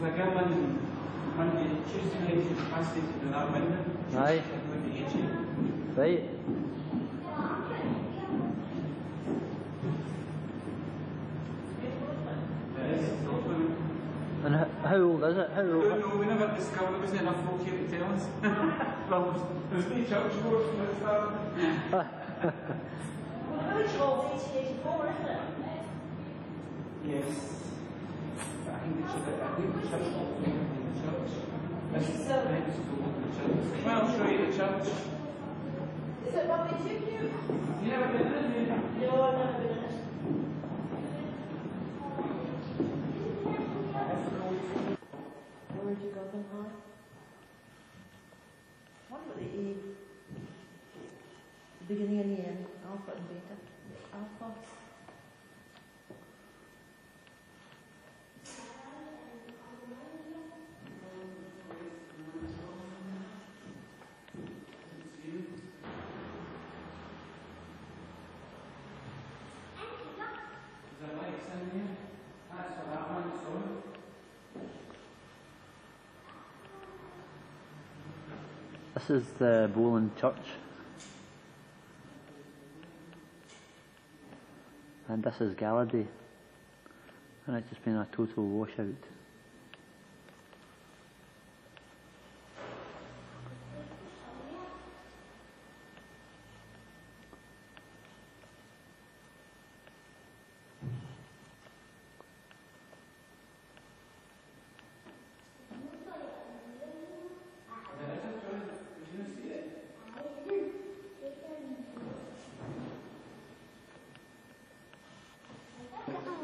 was a girl in Monday, Tuesday night, she passed it to that window. She Aye. was with the edge. Right. There is, it's not women. And how old is it? How No, we never discovered there wasn't enough folk here to tell us. well, there was no church folks from the start. Well, the village hall's 1884, isn't it? Yes. But I think I think the church in the church. Church. Well, I'll show you the church. Is it what they took you? You never been in there? No, I've never been in it. Where would you go then, huh? What about the E? The beginning and the end, alpha and beta. Alpha. Is there lights in there? That's for that one, so. This is the Bowling Church. And this is Galladay. And it's just been a total washout.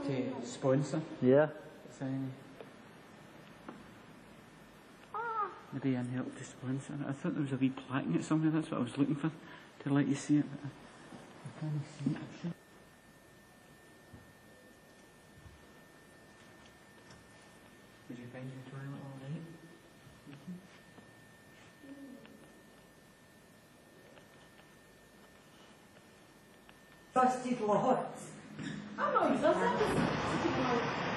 To sponsor. Yeah. thing. Ah. Maybe in help to sponsor it. I thought there was a wee plaque in it somewhere, that's what I was looking for, to let you see it. But I can't see it. I'm sure. Did you find your toilet all right? Trusted Lord. Oh no, it doesn't.